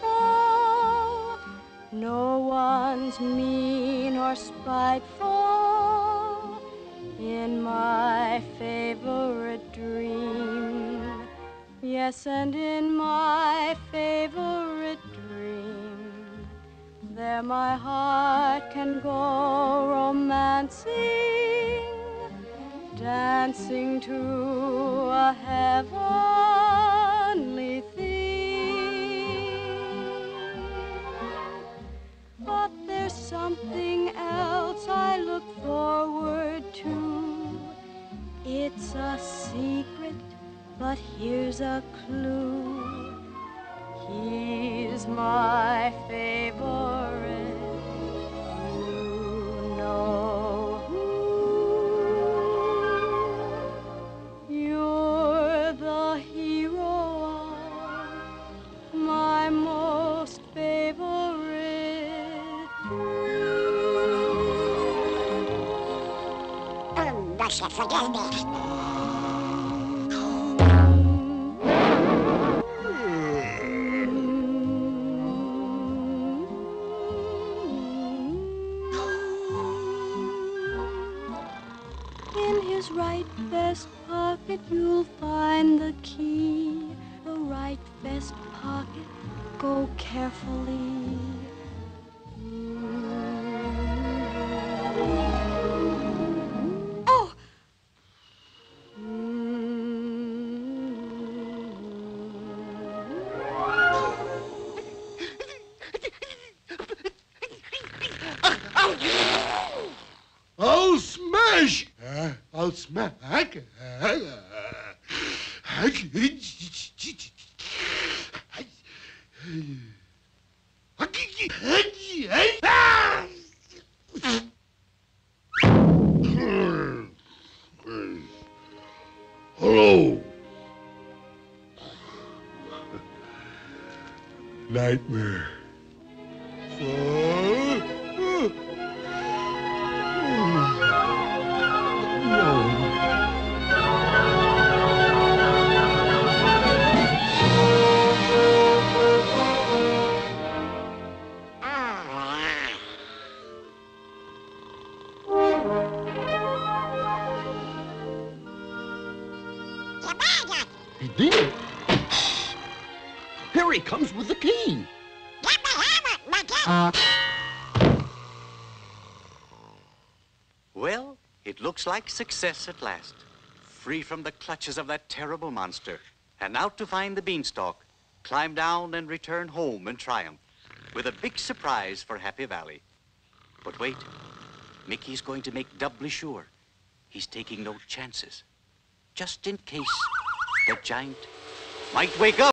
Fall. No one's mean or spiteful in my favorite dream. Yes, and in my favorite dream, there my heart can go romancing, dancing to a heaven but here's a clue. He's my favorite. You know who. You're the hero my most favorite forgive me. His right vest pocket, you'll find the key. The right vest pocket, go carefully. Oh! I'll smash! I'll smack! Hello. Nightmare. He did. Here he comes with the key. Get my hammer, Monkey. Uh. Well, it looks like success at last. Free from the clutches of that terrible monster. And out to find the beanstalk. Climb down and return home in triumph. With a big surprise for Happy Valley. But wait. Mickey's going to make doubly sure. He's taking no chances. Just in case the giant might wake up.